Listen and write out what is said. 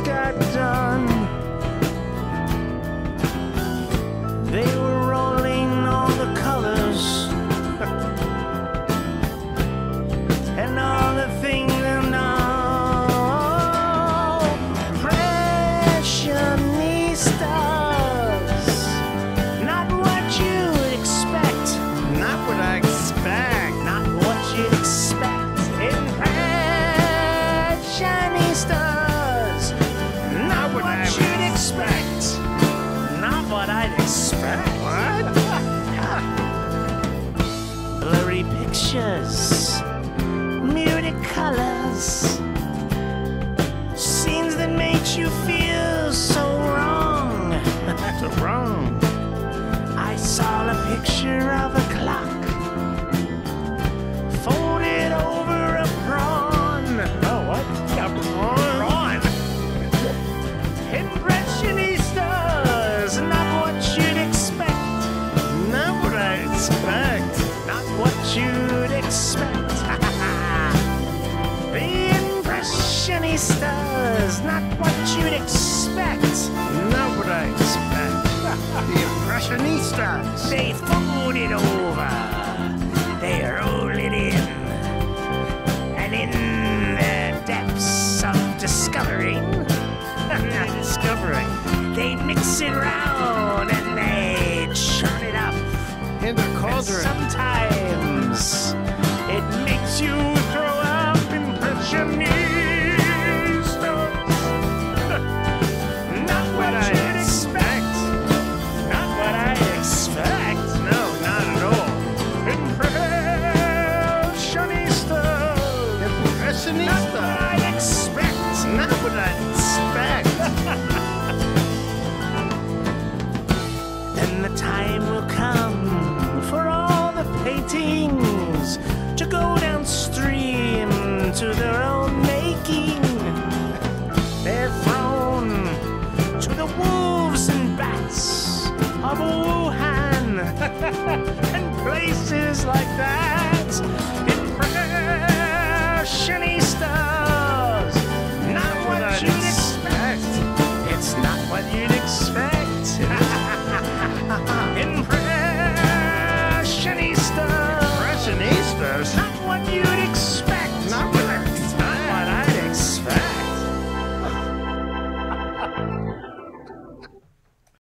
got pictures, muted colors, scenes that made you feel so wrong. so wrong. I saw a picture of a clock folded over a prawn. Oh, what? A prawn? Not what you'd expect. Not what I expect. Expect. Not what I expect. the Impressionistas. They fold it over. They roll it in. And in the depths of discovering, Discovering. they mix it round and they churn it up. In the And cauldron. sometimes it makes you Impressionista. I expect. Not what I expect. Then the time will come for all the paintings to go downstream to their own making. They're thrown to the wolves and bats of Wuhan and places like that.